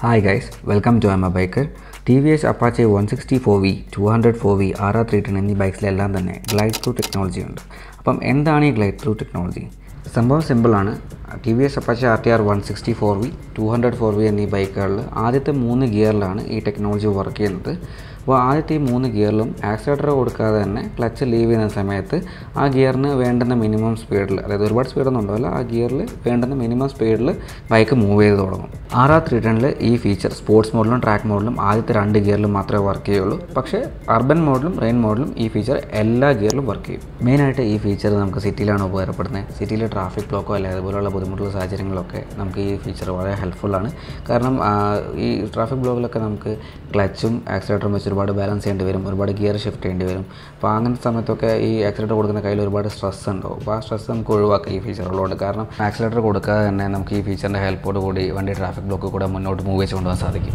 Hi guys welcome to M A biker T V S Apache one sixty four V two hundred four V R R three ten എന്നീ ബൈക്സിലെല്ലാം തന്നെ glide through technology ഉണ്ട്. അപ്പം എന്താണ് ഈ glide through technology സംഭവം സിമ്പിളാണ് T V S Apache R T R one sixty four V two hundred four V എന്നീ ബൈക്കുകളിൽ ആദ്യത്തെ മൂന്ന് ഗിയറിലാണ് ഈ ടെക്നോളജി വർക്ക് ചെയ്യുന്നത്. അപ്പോൾ ആദ്യത്തെ ഈ മൂന്ന് ഗിയറിലും ആക്സിലേറ്റർ കൊടുക്കാതെ തന്നെ ക്ലച്ച് ലീവ് ചെയ്യുന്ന സമയത്ത് ആ ഗിയറിന് വേണ്ടുന്ന മിനിമം സ്പീഡിൽ അതായത് ഒരുപാട് സ്പീഡൊന്നും ഉണ്ടാവില്ല ആ ഗിയറിൽ വേണ്ടുന്ന മിനിമം സ്പീഡിൽ ബൈക്ക് മൂവ് ചെയ്ത് തുടങ്ങും. ആർ ത്രീ ടെണിൽ ഈ ഫീച്ചർ സ്പോർട്സ് മോഡിലും ട്രാക്ക് മോഡിലും ആദ്യത്തെ രണ്ട് ഗിയറിലും മാത്രമേ വർക്ക് ചെയ്യുള്ളൂ. പക്ഷേ അർബൻ മോഡിലും റെയിൻ മോഡിലും ഈ ഫീച്ചർ എല്ലാ ഗിയറിലും വർക്ക് ചെയ്യും. മെയിനായിട്ട് ഈ ഫീച്ചർ നമുക്ക് സിറ്റിയിലാണ് ഉപകാരപ്പെടുന്നത്. സിറ്റിയിലെ ട്രാഫിക് ബ്ലോക്കോ അല്ലെ അതുപോലുള്ള ബുദ്ധിമുട്ടുള്ള സാഹചര്യങ്ങളൊക്കെ നമുക്ക് ഈ ഫീച്ചർ വളരെ ഹെൽപ്ഫുള്ളാണ് കാരണം ഈ ട്രാഫിക് ബ്ലോക്കിലൊക്കെ നമുക്ക് ക്ലച്ചും ആക്സിലേറ്ററും വെച്ച് ഒരുപാട് ബാലൻസ് ചെയ്യേണ്ടി വരും ഒരുപാട് ഗിയർ ഷിഫ്റ്റ് ചെയ്യേണ്ടി വരും. അപ്പോൾ അങ്ങനത്തെ സമയത്തൊക്കെ ഈ ആക്സിലേറ്റർ കൊടുക്കുന്ന കയ്യിൽ ഒരുപാട് സ്ട്രെസ് ഉണ്ടാവും. അപ്പോൾ ആ സ്ട്രെസ് നമുക്ക് ഒഴിവാക്കാം ഈ ഫീച്ചറുള്ളതുകൊണ്ട് കാരണം ആക്സിലേറ്റർ കൊടുക്കാതെ തന്നെ നമുക്ക് ഈ ഫീച്ചറിന്റെ ഹെൽപ്പോട് കൂടി വണ്ടി ട്രാഫിക് ബ്ലോക്ക് കൂടെ മുന്നോട്ട് മൂവ് വെച്ച് കൊണ്ടുപോകാൻ സാധിക്കും.